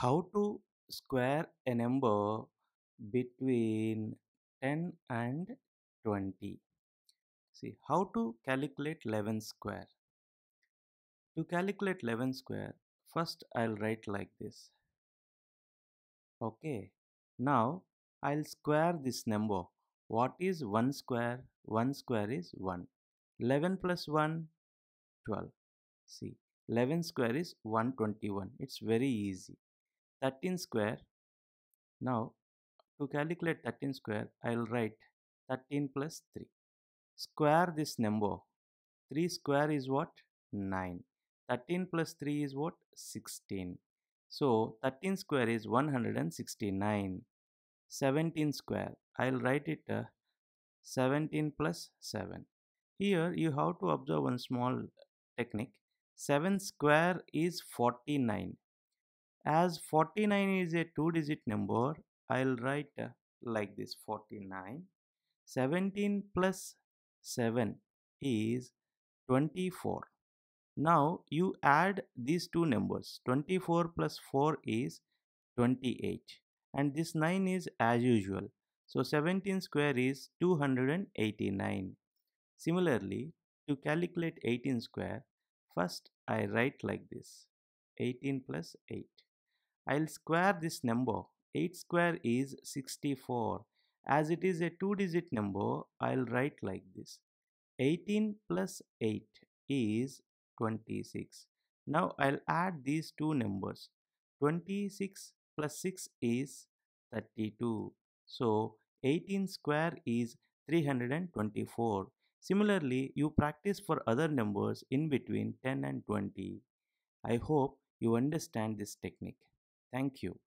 How to square a number between 10 and 20. See, how to calculate 11 square. To calculate 11 square, first I'll write like this. Okay, now I'll square this number. What is 1 square? 1 square is 1. 11 plus 1, 12. See, 11 square is 121. It's very easy. 13 square. Now to calculate 13 square I'll write 13 plus 3 square this number. 3 square is what? 9 13 plus 3 is what? 16 so 13 square is 169 17 square. I'll write it uh, 17 plus 7 here you have to observe one small technique. 7 square is 49 as 49 is a two digit number, I'll write uh, like this 49. 17 plus 7 is 24. Now you add these two numbers 24 plus 4 is 28 and this 9 is as usual. So 17 square is 289. Similarly, to calculate 18 square, first I write like this 18 plus 8. I'll square this number. 8 square is 64. As it is a two digit number, I'll write like this. 18 plus 8 is 26. Now I'll add these two numbers. 26 plus 6 is 32. So 18 square is 324. Similarly, you practice for other numbers in between 10 and 20. I hope you understand this technique. Thank you.